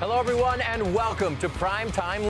Hello, everyone, and welcome to Prime Time.